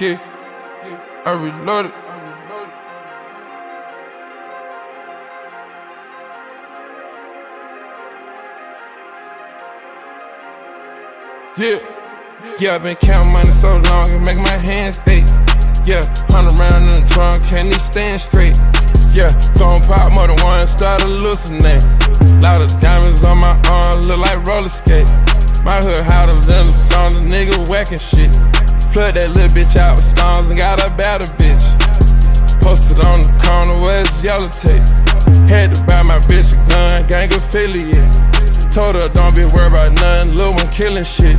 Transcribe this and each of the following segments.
Yeah, I reloaded. Yeah, yeah, I've been counting money so long, it make my hands ache. Yeah, hundred around in the trunk, can't even stand straight. Yeah, gon' pop more than one, start hallucinating. Lot of diamonds on my arm, look like roller skate. My hood hotter than the song, the nigga whacking shit. Plug that little bitch out with stones and got a better bitch. Posted on the corner where yellow tape. Had to buy my bitch a gun, gang affiliate. Told her don't be worried about nothing, little one killing shit.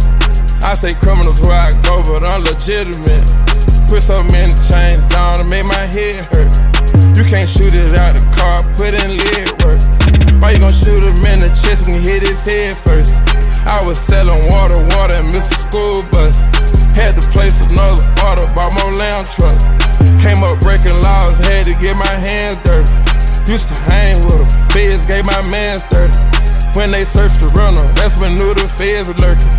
I say criminals where I go, but I'm legitimate. Put so many chains on to make my head hurt. You can't shoot it out the car, put in lead work. Why you gon' shoot him in the chest when he hit his head first? I was selling water, water, and Mr. School Bus. Lamb truck. Came up breaking laws, had to get my hands dirty. Used to hang with them, feds gave my mans 30. When they searched the runner, that's when knew the feds were lurking.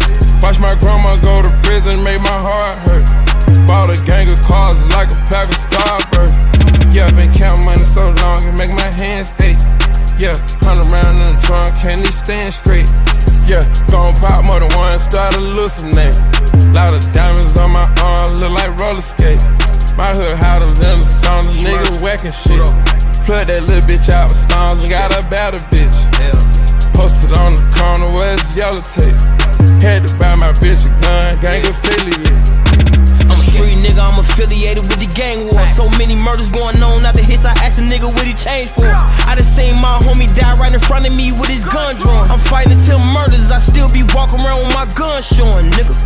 Watch my grandma go to prison, made my heart hurt. Bought a gang of cars like a pack of Starburst. Yeah, been counting money so long, it make my hands ache. Yeah, hundred around in the trunk, can't even stand straight. Yeah, gon' pop more than one, start hallucinating. Lot of diamonds on my arm, look like roller skate. My hood hotter than the song, the nigga whacking shit. Plug that little bitch out with stones and got a better bitch. Posted on the corner where it's yellow tape. Had to buy my bitch a gun, gang affiliate. I'm a street nigga, I'm affiliated with the gang war. So many murders going on, not the hits I asked a nigga what he changed for. I just seen my homie die right in front of me with his gun drawn. I'm fighting till murders, I still be walking around with my gun showing, nigga.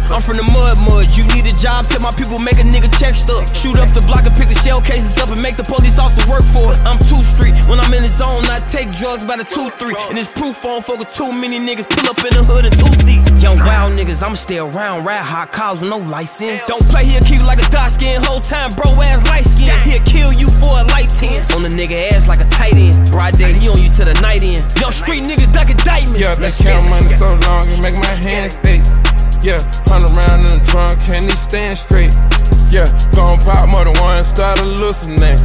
I'm from the mud mud, you need a job, tell my people make a nigga check stuff. Shoot up the block and pick the shell cases up and make the police officer work for it. I'm two street, when I'm in the zone, I take drugs by the two three. And it's proof on fuck with too many niggas pull up in the hood in two seats. Young wild niggas, I'ma stay around, ride hot cars with no license. Don't play here, keep you like a dark skin, whole time, bro ass light skin. He'll kill you for a light 10. On the nigga ass like a tight end. Broad day, he on you to the night end. Young street niggas duck indictments. Yeah, been counting money so long, it make my hands ache. Yeah, hundred around in the trunk, can't even stand straight. Yeah, gon' pop more than one, start hallucinating.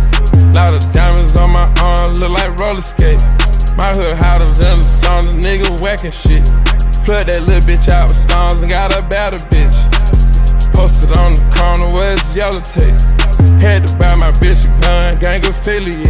Lot of diamonds on my arm, look like roller skate. My hood hotter than the song, the nigga whacking shit. Plug that little bitch out with stones and got a better bitch. Posted on the corner where yellow tape. Had to buy my bitch a gun, gang affiliate.